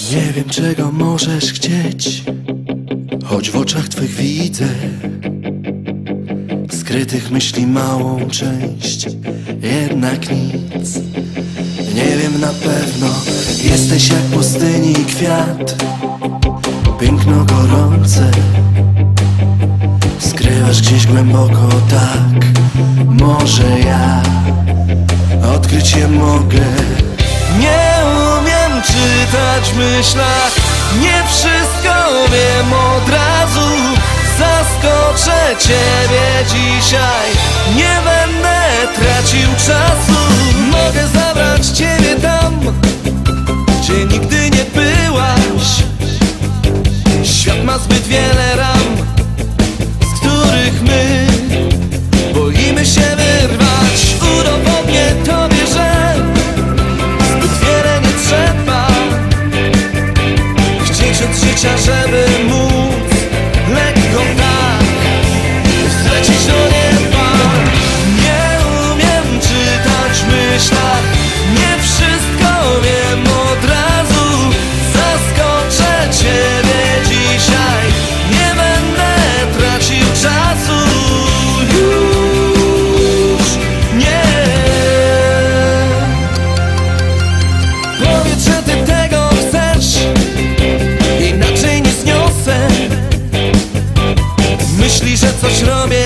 Nie wiem czego możesz chcieć Choć w oczach twych widzę. Skrytych myśli małą część Jednak nic. Nie wiem na pewno Jesteś jak pustyni kwiat. Piękno gorące Skrywasz gdzieś głęboko tak. Może ja Odkryć je mogę myślach Nie wszystko wiem od razu. Zaskoczę ciebie dzisiaj. Nie będę tracił czasu coś robię